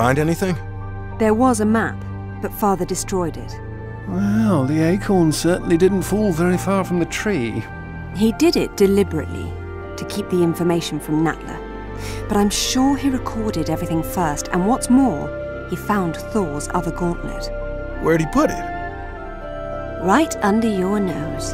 find anything? There was a map, but Father destroyed it. Well, the acorn certainly didn't fall very far from the tree. He did it deliberately, to keep the information from Natla. But I'm sure he recorded everything first, and what's more, he found Thor's other gauntlet. Where'd he put it? Right under your nose.